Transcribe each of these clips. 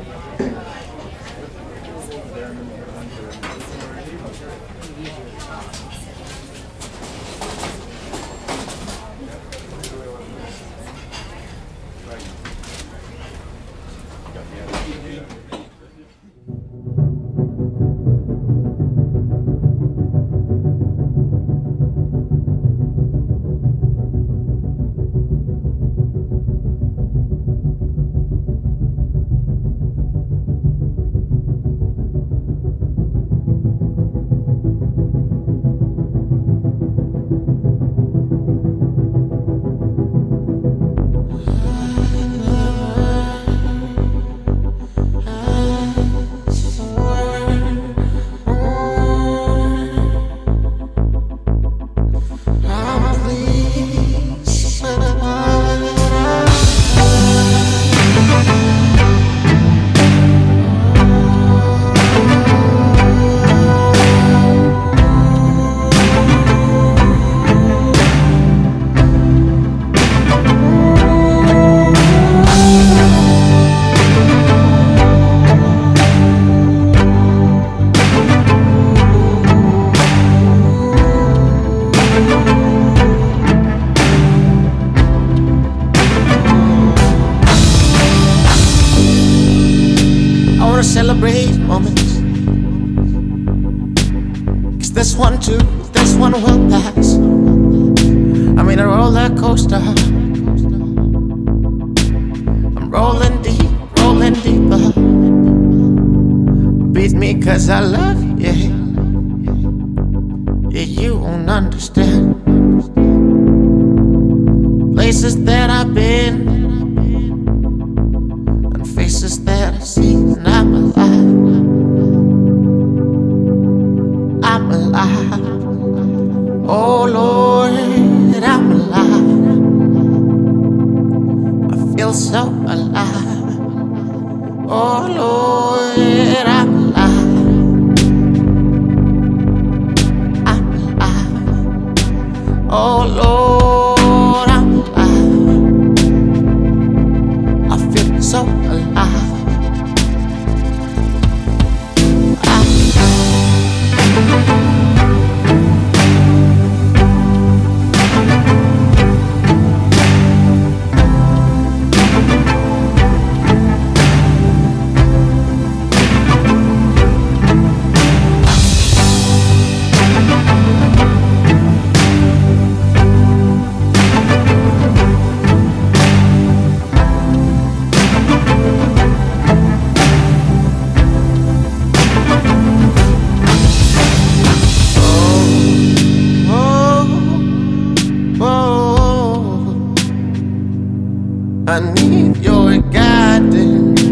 I wanna moments. Cause this one too, this one will pass. I'm in a roller coaster. I'm rolling deep, rolling deeper. Beat me cause I love you, yeah. Yeah, you won't understand. Places that I've been feel so alive. Oh Lord, I'm alive. Ah, I'm alive. Ah, ah. Oh Lord, I need your guidance.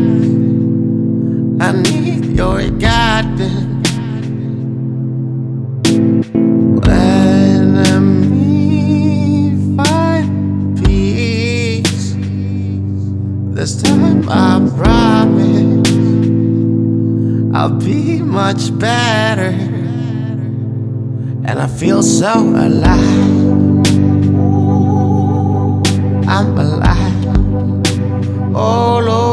I need your guidance. Let me find peace. This time I promise I'll be much better. And I feel so alive. I'm alive. Oh, all over.